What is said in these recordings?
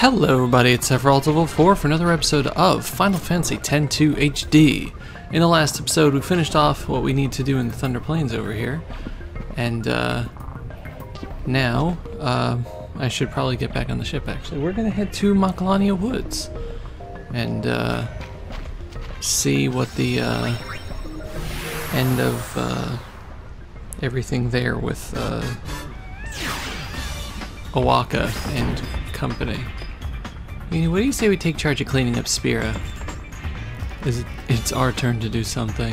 Hello everybody, it's Sephiroth 4 for another episode of Final Fantasy X-2 HD. In the last episode we finished off what we need to do in the Thunder Plains over here. And uh, now, uh, I should probably get back on the ship actually. We're gonna head to Macalania Woods. And uh, see what the uh, end of uh, everything there with uh, O'aka and company. I mean, what do you say we take charge of cleaning up Spira? Is it, it's our turn to do something.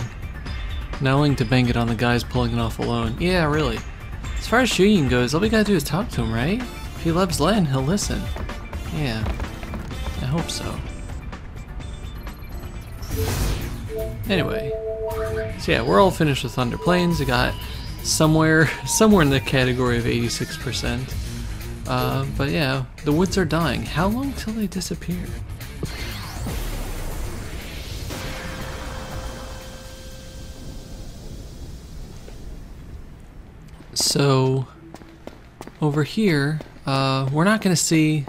Not willing to bang it on the guys pulling it off alone. Yeah, really. As far as Shuyin goes, all we gotta do is talk to him, right? If he loves Lenne, he'll listen. Yeah, I hope so. Anyway, so yeah, we're all finished with Thunder Plains. We got somewhere, somewhere in the category of 86%. Uh, but yeah, the woods are dying. How long till they disappear? So, over here, uh, we're not going to see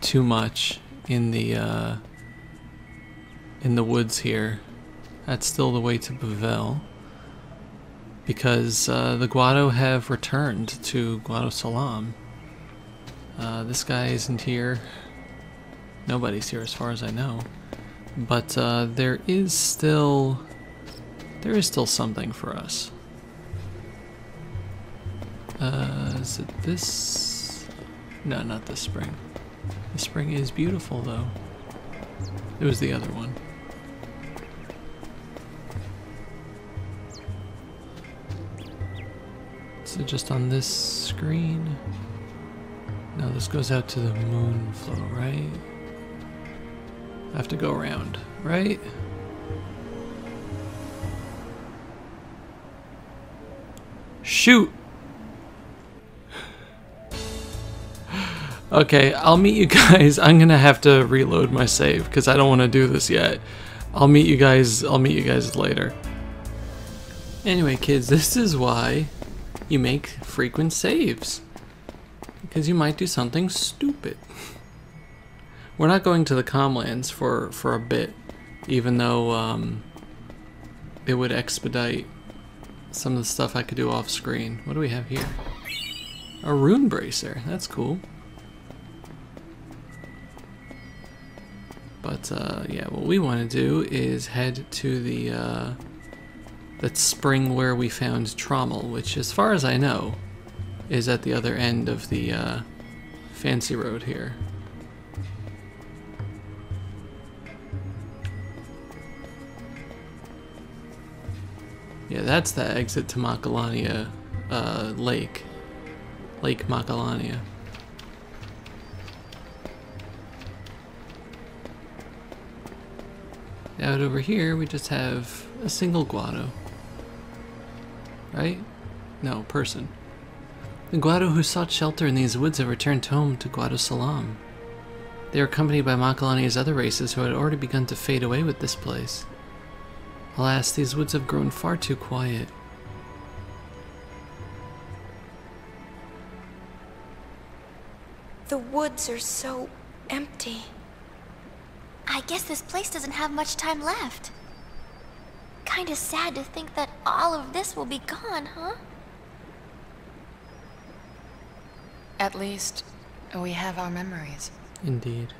too much in the uh, in the woods here. That's still the way to Bevelle. Because uh, the Guado have returned to Guadosalam. Uh, this guy isn't here. Nobody's here as far as I know. But uh, there is still... There is still something for us. Uh, is it this? No, not this spring. The spring is beautiful though. It was the other one. So just on this screen. No, this goes out to the Moonflow, right? I have to go around, right? Shoot! Okay, I'll meet you guys. I'm gonna have to reload my save because I don't want to do this yet. I'll meet you guys. I'll meet you guys later. Anyway, kids, this is why you make frequent saves because you might do something stupid. We're not going to the Calm Lands for for a bit, even though um, it would expedite some of the stuff I could do off screen. What do we have here? A rune bracer. That's cool. But uh, yeah, what we want to do is head to the uh, that spring where we found Trommel, which, as far as I know, is at the other end of the uh, fancy road here. Yeah, that's the exit to Macalania uh, Lake. Lake Macalania. Out over here, we just have a single Guado. Right? No, person. The Guado who sought shelter in these woods have returned home to Guado Salam. They are accompanied by Makalani's other races who had already begun to fade away with this place. Alas, these woods have grown far too quiet. The woods are so empty. I guess this place doesn't have much time left. Kinda sad to think that all of this will be gone, huh? At least, we have our memories. Indeed.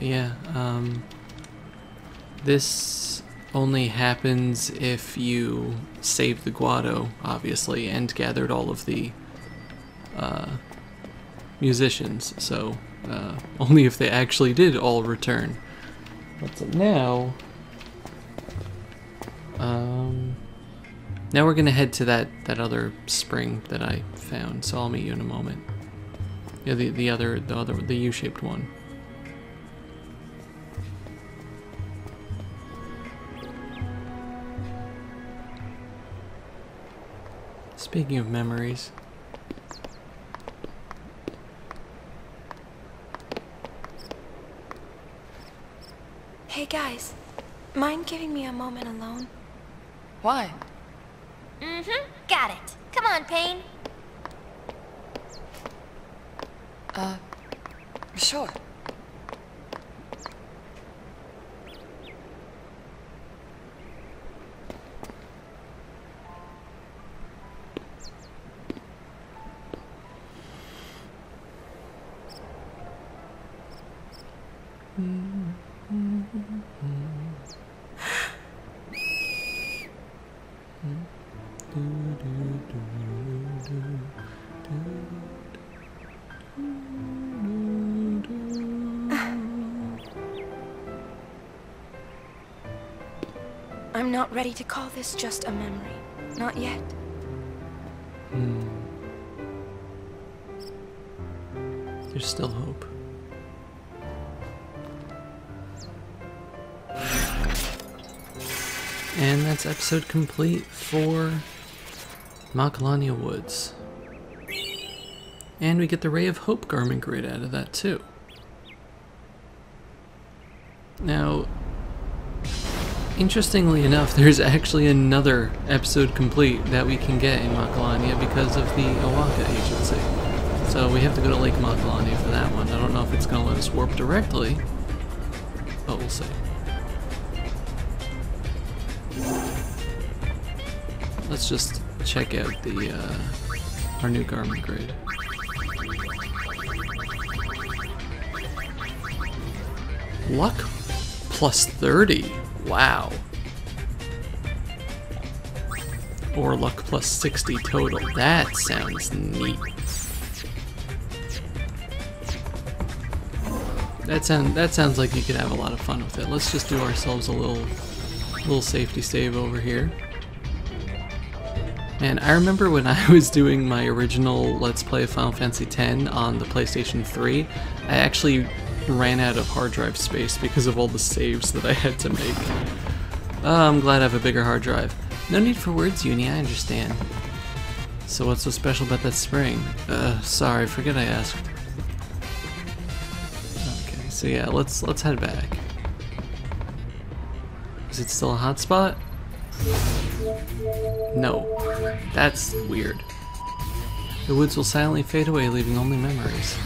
Yeah, um, this only happens if you save the Guado, obviously, and gathered all of the uh, musicians. So uh, only if they actually did all return. But now, um, now we're gonna head to that that other spring that I found. So I'll meet you in a moment. Yeah, the the other the other the U-shaped one. Speaking of memories. Hey guys, mind giving me a moment alone? Why? Mm-hmm. Got it. Come on, Payne. Uh, sure. Not ready to call this just a memory. Not yet. Hmm. There's still hope. And that's episode complete for Macalania Woods. And we get the Ray of Hope garment grid out of that too. Now, interestingly enough, there's actually another episode complete that we can get in Macalania because of the O'aka Agency. So we have to go to Lake Macalania for that one. I don't know if it's going to let us warp directly, but we'll see. Let's just check out the uh, our new garment grid. Luck plus 30. Wow. Or luck plus 60 total. That sounds neat. That sound that sounds like you could have a lot of fun with it. Let's just do ourselves a little little safety save over here. And I remember when I was doing my original Let's Play Final Fantasy X on the PlayStation 3, I actually ran out of hard drive space because of all the saves that I had to make. Oh, I'm glad I have a bigger hard drive. No need for words, Yunie, I understand. So what's so special about that spring? Uh, sorry, forget I asked. Okay, so yeah, let's let's head back. Is it still a hotspot? No. That's weird. The woods will silently fade away, leaving only memories.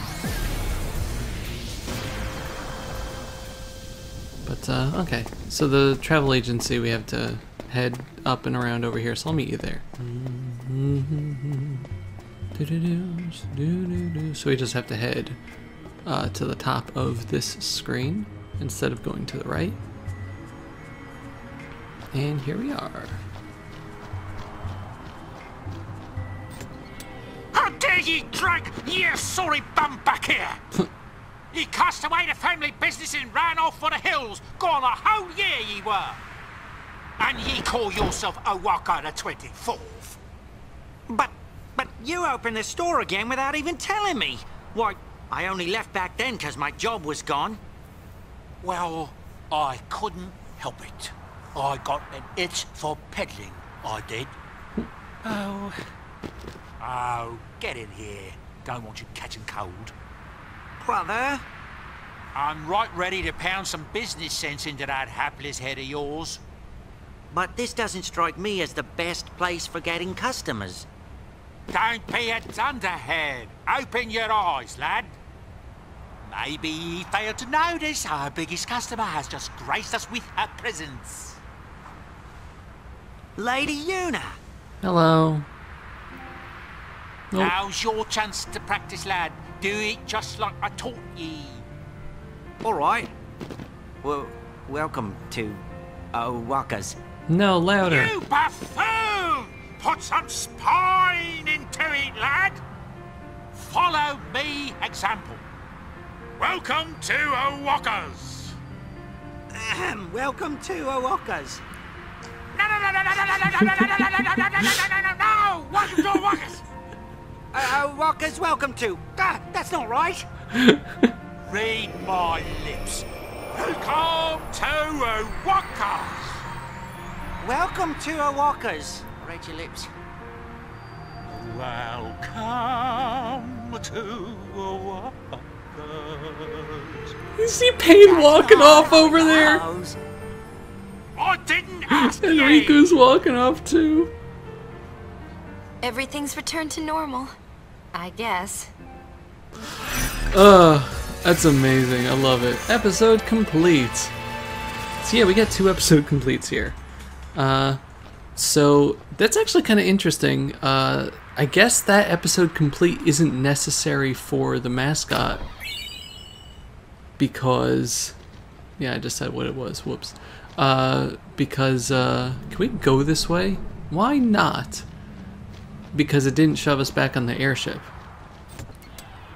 But, uh, okay. So the travel agency, we have to head up and around over here, so I'll meet you there. So we just have to head uh, to the top of this screen instead of going to the right. And here we are. How dare ye drag ye sorry bum back here? ye cast away the family business and ran off for the hills, gone a whole year ye were. And ye call yourself O'aka the 24th. But, but you opened the store again without even telling me. Why, I only left back then because my job was gone. Well, I couldn't help it. I got an itch for peddling, I did. Oh. Oh, get in here. Don't want you catching cold. Brother? I'm right ready to pound some business sense into that hapless head of yours. But this doesn't strike me as the best place for getting customers. Don't be a dunderhead. Open your eyes, lad. Maybe he failed to notice our biggest customer has just graced us with her presence. Lady Yuna! Hello. Nope. Now's your chance to practice, lad. Do it just like I taught ye. All right. Well, welcome to O'aka's. No, louder. You buffoon! Put some spine into it, lad. Follow me example. Welcome to O'aka's. Ahem, welcome to O'aka's. No, no, no, no, no, no, no, no, no, no, no, no, no, no, no, no, no, no, no! Welcome to O'aka's. Uh, O'aka's welcome to. God, that's not right. Read my lips. Welcome to O'aka's. Welcome to O'aka's. Read your lips. Welcome to O'aka's. You see Payne walking off over there. Hose. I didn't ask And. Rikku's walking off too. Everything's returned to normal. I guess. Ugh, that's amazing. I love it. Episode complete. So yeah, we got two episode completes here. Uh, so that's actually kind of interesting. Uh, I guess that episode complete isn't necessary for the mascot because, yeah, I just said what it was. Whoops. Uh, because uh, can we go this way? Why not? Because it didn't shove us back on the airship.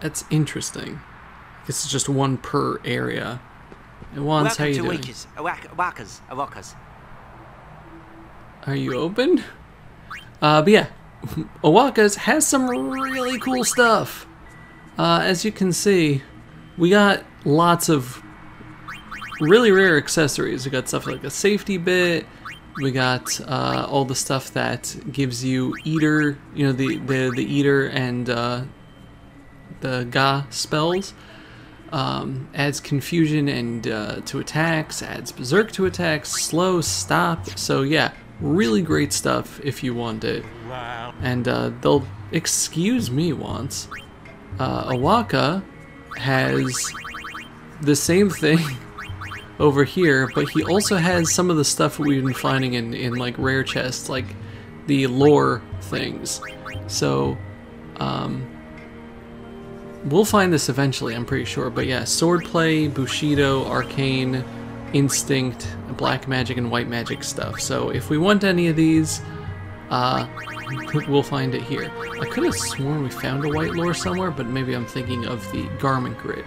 That's interesting. This is just one per area. And Wantz, how you doing? Weakers, Awak- Awakas, Awakas. Are you open? Uh, but yeah, O'aka's has some really cool stuff. Uh, as you can see, we got lots of really rare accessories. We got stuff like a safety bit. We got uh, all the stuff that gives you eater, you know, the the the eater and uh, the ga spells. Um, adds confusion and uh, to attacks, adds berserk to attacks, slow, stop. So yeah, really great stuff if you want it. And uh, they'll excuse me once. Uh, O'aka has the same thing over here, but he also has some of the stuff we've been finding in, in like rare chests, like the lore things. So, um, we'll find this eventually, I'm pretty sure. But yeah, swordplay, bushido, arcane, instinct, black magic, and white magic stuff. So if we want any of these, uh, we'll find it here. I could have sworn we found a white lore somewhere, but maybe I'm thinking of the garment grid.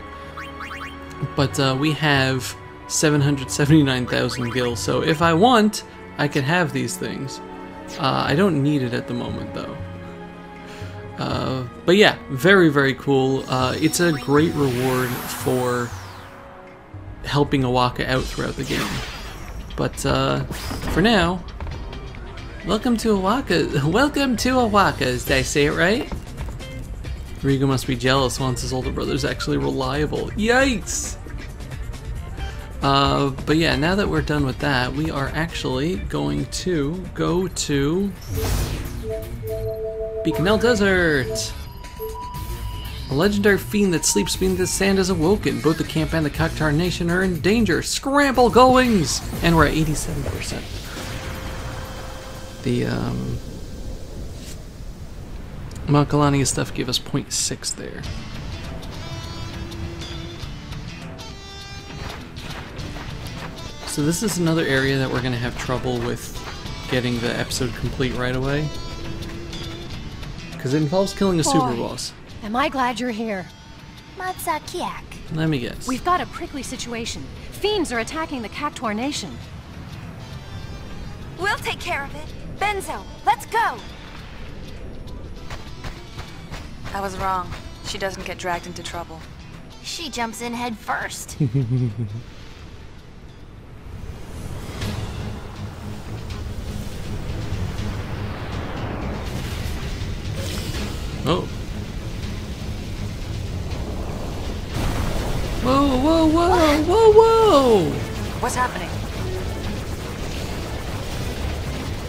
But uh, we have 779,000 gil, so if I want, I can have these things. Uh, I don't need it at the moment, though. Uh, but yeah, very, very cool. Uh, it's a great reward for helping O'aka out throughout the game. But uh, for now, welcome to O'aka. Welcome to O'aka's. Did I say it right? Rigo must be jealous once his older brother's actually reliable. Yikes! Uh, but yeah, now that we're done with that, we are actually going to go to Bikanel Desert. A legendary fiend that sleeps beneath the sand has awoken. Both the camp and the Cactuar Nation are in danger. Scramble goings! And we're at 87%. The, um... Mount stuff gave us 0.6 there. So this is another area that we're going to have trouble with getting the episode complete right away. Because it involves killing a super boss. Am I glad you're here? Matsakiak. Let me guess. We've got a prickly situation. Fiends are attacking the Cactuar Nation. We'll take care of it. Benzo, let's go! I was wrong. She doesn't get dragged into trouble. She jumps in head first. What's happening?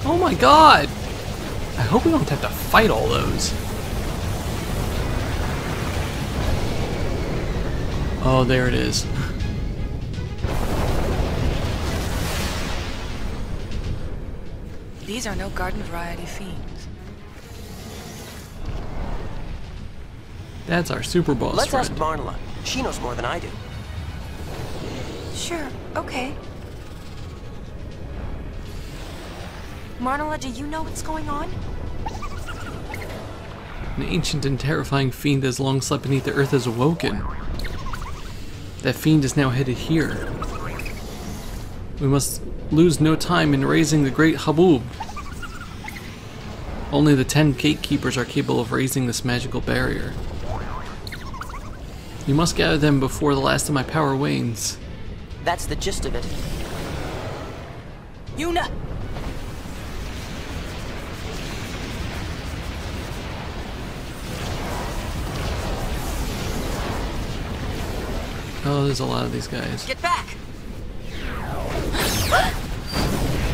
Oh my god! I hope we don't have to fight all those. Oh, there it is. These are no garden variety fiends. That's our super boss Let's friend. ask Marnela. She knows more than I do. Sure, okay. Marnela, do you know what's going on? An ancient and terrifying fiend that has long slept beneath the earth has awoken. That fiend is now headed here. We must lose no time in raising the great Haboob. Only the ten gatekeepers are capable of raising this magical barrier. You must gather them before the last of my power wanes. That's the gist of it. Yuna! Oh, there's a lot of these guys. Get back!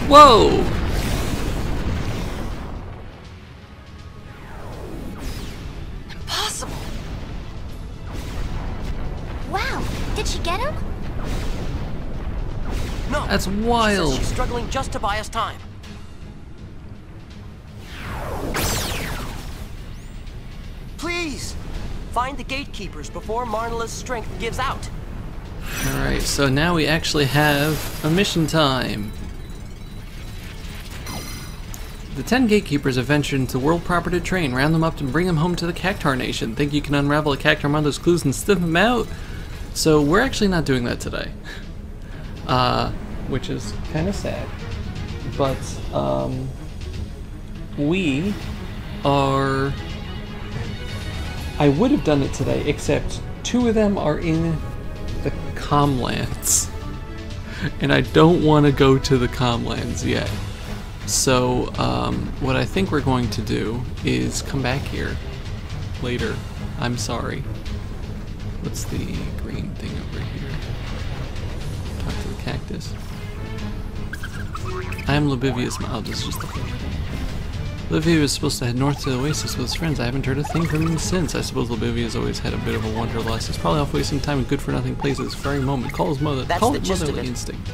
Whoa! That's She wild. she's struggling just to buy us time. Please! Find the gatekeepers before Marnela's strength gives out. Alright, so now we actually have a mission time. The ten gatekeepers have ventured into world property train. Round them up and bring them home to the Cactuar Nation. Think you can unravel a Cactuar Mondo's clues and sniff them out? So we're actually not doing that today. Uh, which is kind of sad. But, um, we are... I would have done it today, except two of them are in the Calm Lands. And I don't want to go to the Calm Lands yet. So, um, what I think we're going to do is come back here later. I'm sorry. What's the green thing over here? Talk to the cactus. I am Libivius. Oh, this is just the thing. Livia was supposed to head north to the Oasis with his friends. I haven't heard a thing from him since. I suppose Livivia's always had a bit of a wanderlust. He's probably off wasting time in good-for-nothing places. This very moment. Call his mother. That's call the it motherly instinct.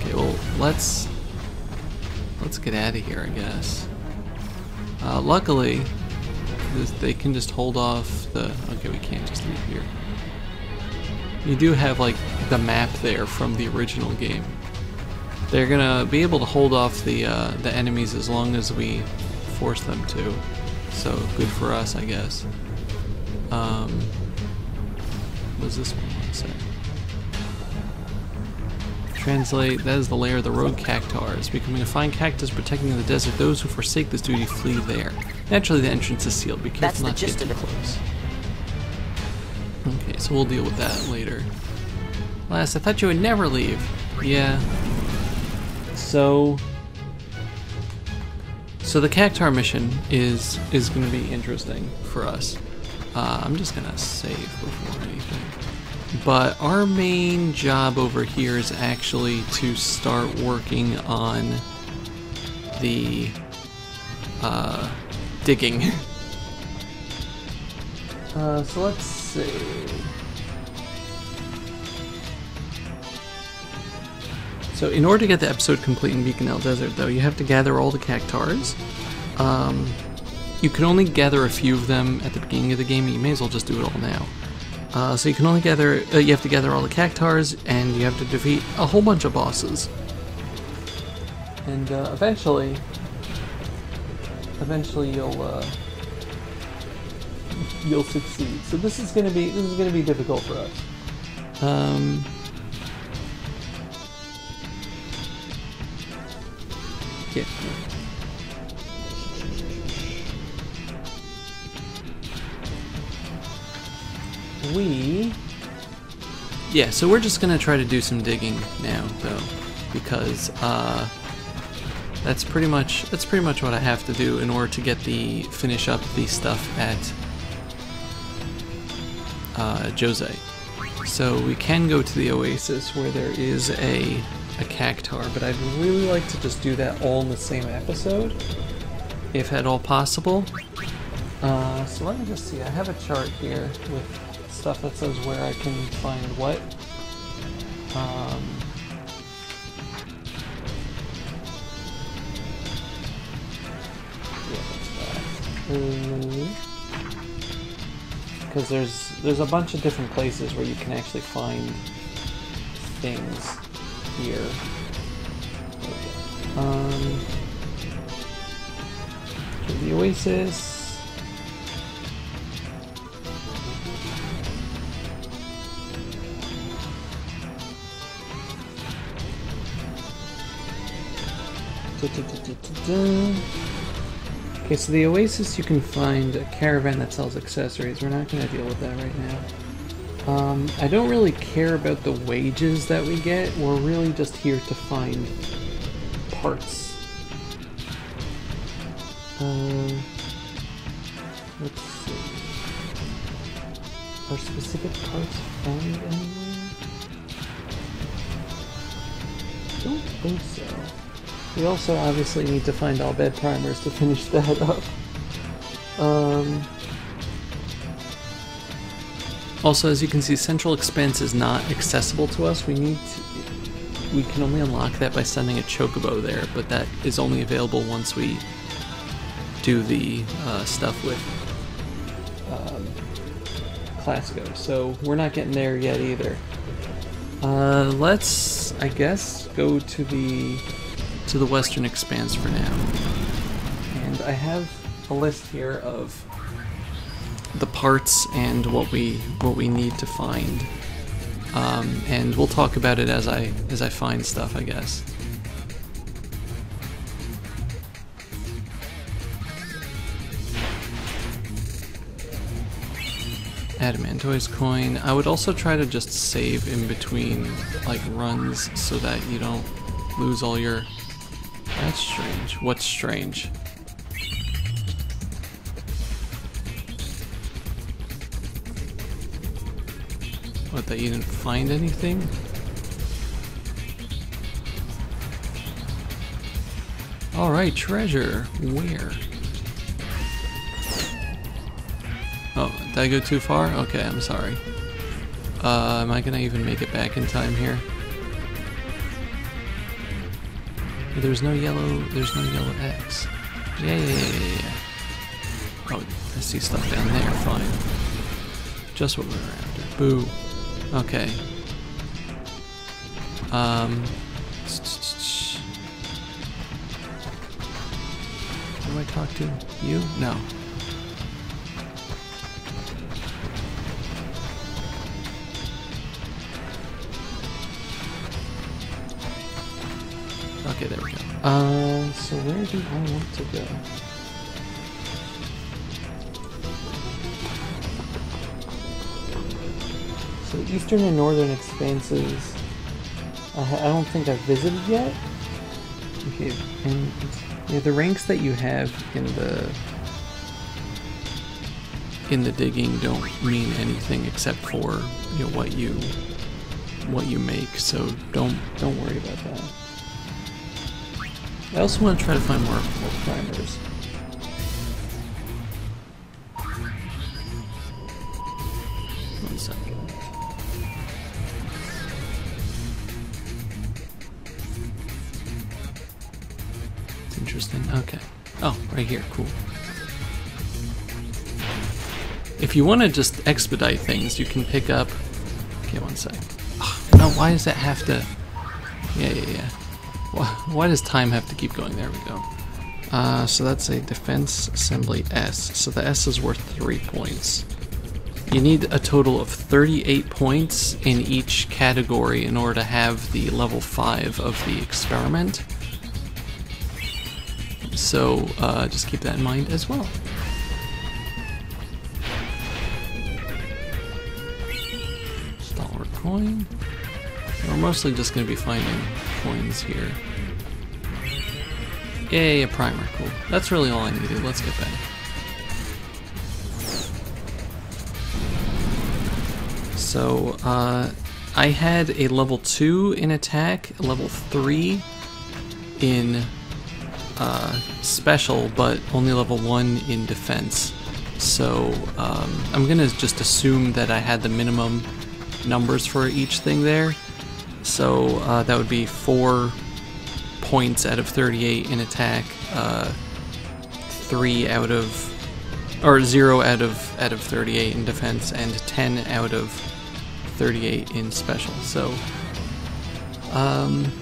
Okay, well, let's let's get out of here, I guess. Uh, luckily, this, they can just hold off the. Okay, we can't just leave here. You do have like the map there from the original game. They're gonna be able to hold off the uh, the enemies as long as we force them to. So good for us, I guess. Um, what does this one want to say? Translate, that is the lair of the road cactuars. Becoming a fine cactus protecting the desert, those who forsake this duty flee there. Naturally, the entrance is sealed. Be careful That's not to get too close. Okay, so we'll deal with that later. Last, I thought you would never leave. Yeah. So, so the Cactuar mission is is going to be interesting for us. Uh, I'm just gonna save before anything. But our main job over here is actually to start working on the uh, digging. uh, so let's see. So in order to get the episode complete in Bikanel Desert, though, you have to gather all the cactuars. Um, you can only gather a few of them at the beginning of the game, you may as well just do it all now. Uh, so you can only gather, uh, you have to gather all the cactuars, and you have to defeat a whole bunch of bosses. And uh, eventually, eventually you'll uh, you'll succeed. So this is gonna be this is gonna be difficult for us. Um, We yeah, so we're just gonna try to do some digging now, though, because uh, that's pretty much that's pretty much what I have to do in order to get the finish up the stuff at uh, Djose. So we can go to the Oasis where there is a a cactuar, but I'd really like to just do that all in the same episode, if at all possible. Uh, so let me just see. I have a chart here with stuff that says where I can find what. Um, because there's there's a bunch of different places where you can actually find things here. Um, the Oasis. Da-da-da-da-da-da. Okay, so the Oasis, you can find a caravan that sells accessories. We're not going to deal with that right now. Um, I don't really care about the wages that we get. We're really just here to find parts. Uh, let's see. Are specific parts found anywhere? I Don't think so. We also obviously need to find Al Bhed primers to finish that up. Um, also, as you can see, Central Expanse is not accessible to us. We need to, we can only unlock that by sending a Chocobo there, but that is only available once we do the uh, stuff with um. So we're not getting there yet either. Uh, let's, I guess, go to the to the Western Expanse for now. And I have a list here of the parts and what we what we need to find. Um, and we'll talk about it as I as I find stuff, I guess. Adamantoise coin. I would also try to just save in between like runs so that you don't lose all your. That's strange. What's strange? What, that you didn't find anything? Alright, treasure. Where? Oh, did I go too far? Okay, I'm sorry. Uh, am I gonna even make it back in time here? There's no yellow, there's no yellow X. Yeah, yeah, yeah, yeah. Oh, I see stuff down there, fine. Just what we were after. Boo. Okay. Um. Who do I talk to? You? No. Okay, there we go. Uh, so where do I want to go? So eastern and northern expanses, I, I don't think I've visited yet. Okay, and yeah, the ranks that you have in the in the digging don't mean anything except for you know what you what you make. So don't don't worry about that. I also want to try to find more, more primers. Right here. Cool. If you want to just expedite things, you can pick up. Okay, one sec. Oh, no, why does that have to? Yeah, yeah, yeah. Why, does time have to keep going? There we go. Uh, so that's a defense assembly S. So the S is worth three points. You need a total of 38 points in each category in order to have the level 5 of the experiment. So uh, just keep that in mind as well. Stalwart coin. We're mostly just going to be finding coins here. Yay, a primer. Cool. That's really all I needed. Let's get back. So, uh, I had a level 2 in attack, a level 3 in uh, special, but only level 1 in defense. So, um, I'm gonna just assume that I had the minimum numbers for each thing there. So, uh, that would be 4 points out of 38 in attack, uh, 3 out of or 0 out of out of 38 in defense and 10 out of 38 in special. So um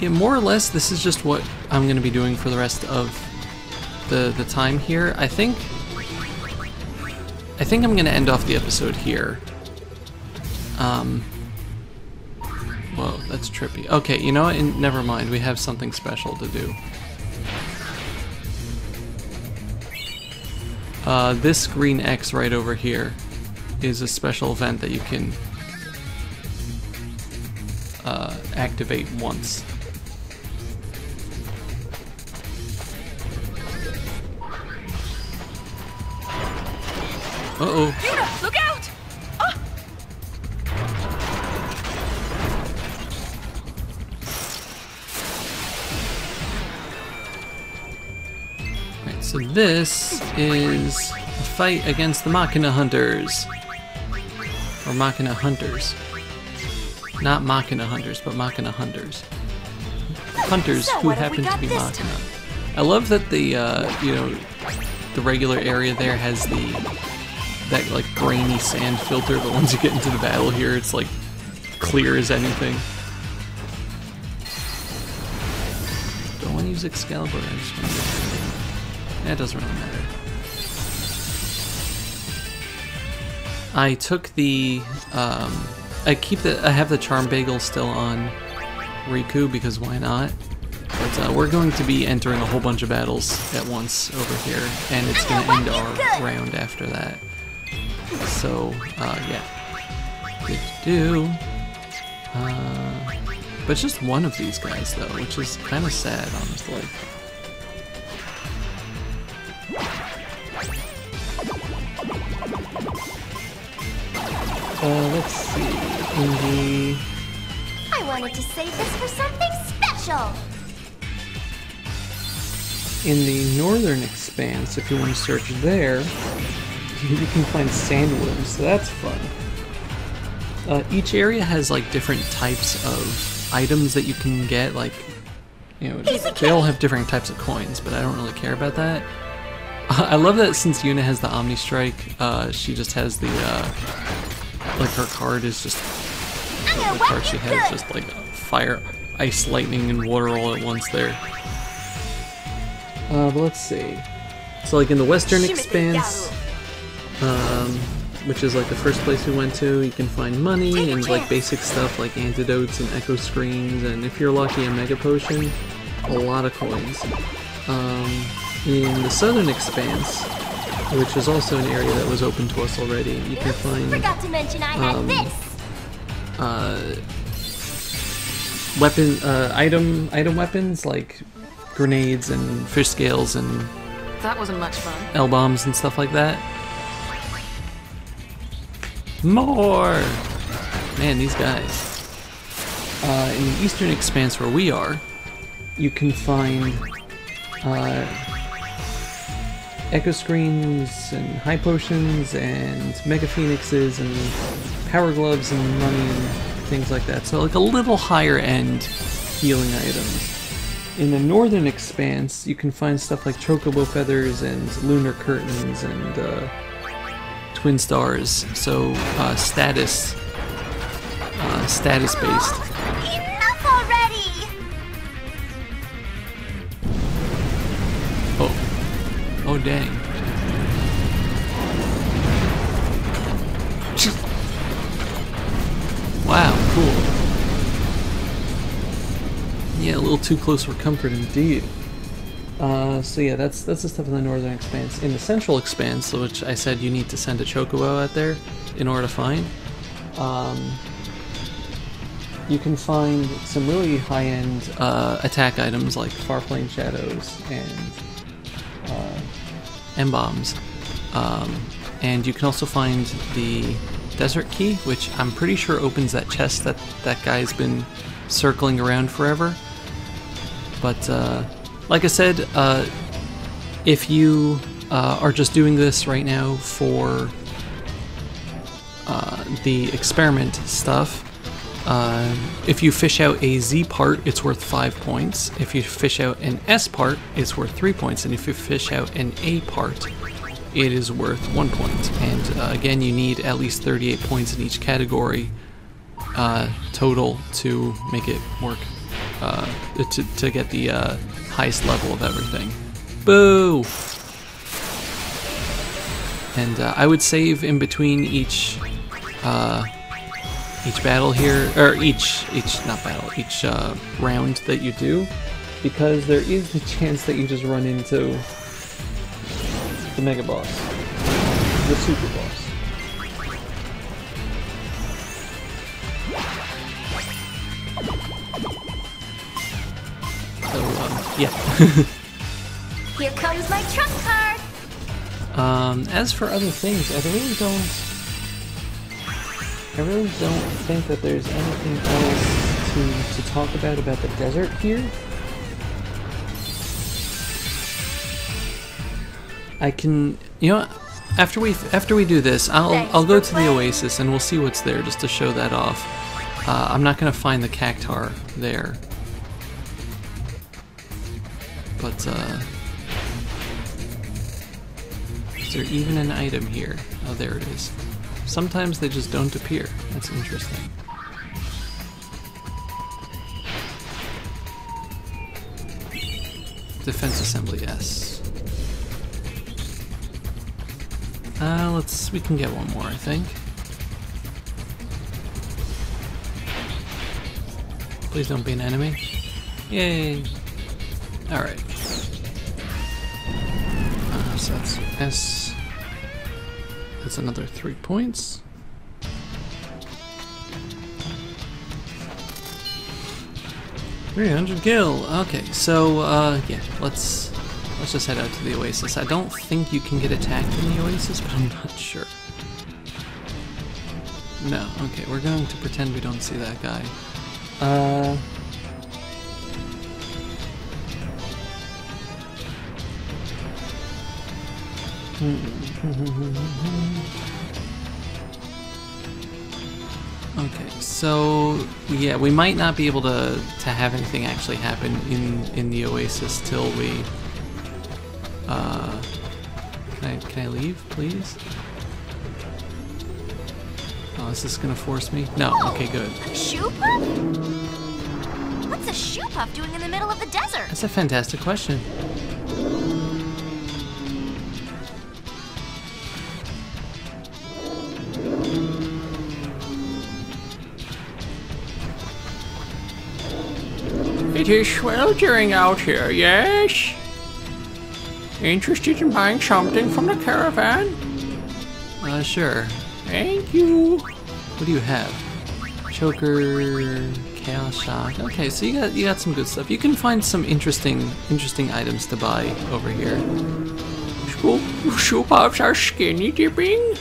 yeah, more or less this is just what I'm going to be doing for the rest of the the time here. I think I think I'm going to end off the episode here. Um Whoa, that's trippy. Okay, you know what? Never mind. We have something special to do. Uh, this green X right over here is a special event that you can uh, activate once. Uh-oh. Yuna, look out! Ah! Right, so this is a fight against the Machina Hunters. Or Machina Hunters. Not Machina Hunters, but Machina Hunters. Hunters So who what have we happen to be Machina. I love that the, uh, you know, the regular area there has the, that like grainy sand filter, but once you get into the battle here, it's like clear as anything. Don't want to use Excalibur, I just want to it doesn't really matter. I took the, um, I keep the, I have the Charm Bangle still on Rikku because why not? But uh, we're going to be entering a whole bunch of battles at once over here, and it's going to end our round after that. So, uh, yeah. Good to do. Uh, but just one of these guys, though, which is kind of sad, honestly. Uh, let's see. In the I wanted to save this for something special. in the northern expanse, if you want to search there, you can find sandworms, so that's fun. Uh, each area has like different types of items that you can get, like, you know, they all have different types of coins, but I don't really care about that. I love that since Yuna has the Omni Strike, uh, she just has the, uh, like her card is just, the card she has just like fire, ice, lightning, and water all at once there. Uh, but let's see. So like in the Western Expanse, um, which is like the first place we went to, you can find money and like basic stuff like antidotes and echo screens, and if you're lucky, a mega potion, a lot of coins. Um, in the Southern Expanse, which is also an area that was open to us already, you can Oops, find forgot to mention I had um, this. uh, weapon uh, item item weapons like grenades and fish scales and That wasn't much fun. L bombs and stuff like that. More! Man, these guys. Uh, in the Eastern Expanse where we are, you can find uh, Echo Screens and High Potions and Mega Phoenixes and Power Gloves and money and things like that. So like a little higher end healing items. In the Northern Expanse, you can find stuff like Chocobo Feathers and Lunar Curtains and uh, Twin Stars. So uh, status, uh, status based. Enough already! Oh. Oh, dang. wow, cool. Yeah, a little too close for comfort indeed. Uh, so yeah, that's that's the stuff in the northern expanse. In the central expanse, which I said you need to send a chocobo out there in order to find, um, you can find some really high-end uh, attack items like Farplane Shadows and uh, M-bombs. Um, and you can also find the Desert Key, which I'm pretty sure opens that chest that that guy's been circling around forever. But uh, like I said, uh, if you uh, are just doing this right now for uh, the experiment stuff, uh, if you fish out a Z part, it's worth 5 points. If you fish out an S part, it's worth 3 points. And if you fish out an A part, it is worth 1 point. And uh, again, you need at least 38 points in each category uh, total to make it work, to, to get the highest level of everything. Boo! And uh, I would save in between each uh, each battle here, or each each not battle, each uh, round that you do, because there is the chance that you just run into the mega boss, the super boss. Yeah. Here comes my trump card. Um, as for other things, I really don't. I really don't think that there's anything else to to talk about about the desert here. I can, you know, after we after we do this, I'll Thanks I'll go to the oasis and we'll see what's there just to show that off. Uh, I'm not gonna find the cactuar there, uh, is there even an item here? Oh, there it is. Sometimes they just don't appear. That's interesting. Defense assembly, yes. Uh, let's. We can get one more, I think. Please don't be an enemy. Yay! Alright. So that's S. That's another three points. Three hundred gil. Okay, so uh, yeah, let's let's just head out to the oasis. I don't think you can get attacked in the oasis, but I'm not sure. No. Okay, we're going to pretend we don't see that guy. Uh. Okay, so yeah, we might not be able to to have anything actually happen in in the oasis till we. Uh, can I can I leave, please? Oh, is this gonna force me? No. Okay, good. A shoopuf? What's a shoopuf doing in the middle of the desert? That's a fantastic question. It is sweltering out here, yes? Interested in buying something from the caravan? Uh, sure. Thank you. What do you have? Choker, chaos shock. Okay, so you got you got some good stuff. You can find some interesting interesting items to buy over here. Shoe, shoopufs are skinny dipping.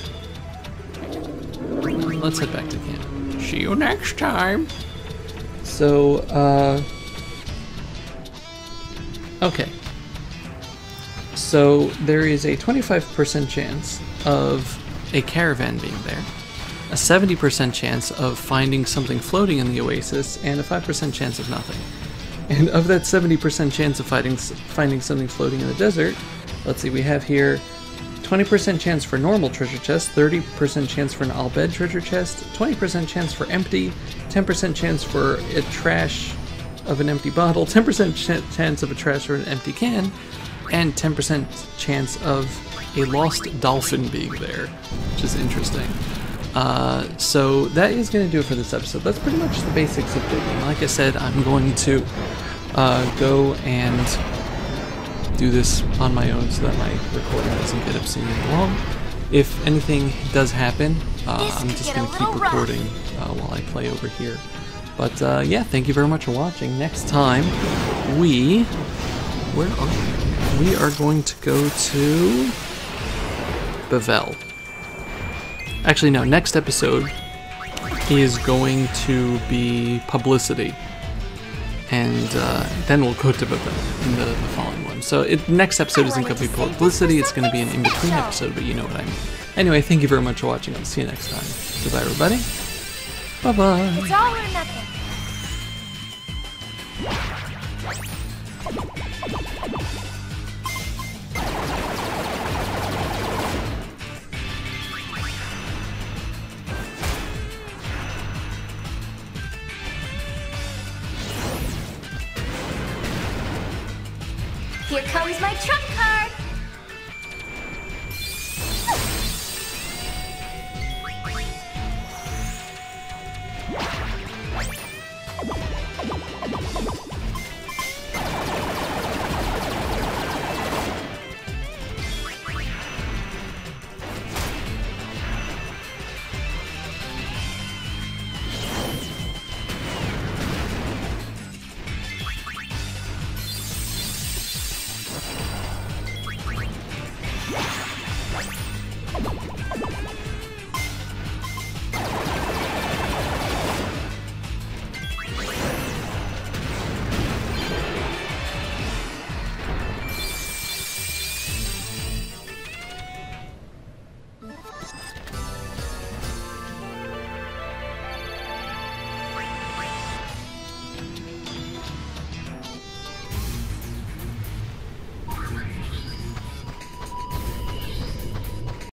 Let's head back to camp. See you next time. So, uh, okay. So there is a 25% chance of a caravan being there, a 70% chance of finding something floating in the oasis, and a 5% chance of nothing. And of that 70% chance of finding, finding something floating in the desert, let's see, we have here 20% chance for normal treasure chest, 30% chance for an Al Bhed treasure chest, 20% chance for empty, 10% chance for a trash of an empty bottle, 10% ch- chance of a trash or an empty can, and 10% chance of a lost dolphin being there, which is interesting. Uh, so that is going to do it for this episode. That's pretty much the basics of digging. Like I said, I'm going to uh, go and do this on my own so that my recording doesn't get obscenely long. If anything does happen, uh, I'm just going to keep recording uh, while I play over here. But uh, yeah, thank you very much for watching. Next time, we where are we? We are going to go to Bevelle. Actually, no. Next episode is going to be publicity, and uh, then we'll go to Bevelle in the, the following one. So it, next episode isn't going to be publicity; it's going to be an in-between episode, but you know what I mean. Anyway, thank you very much for watching. I'll see you next time. Goodbye, everybody. Bye bye. It's all or nothing. Here comes my trump card.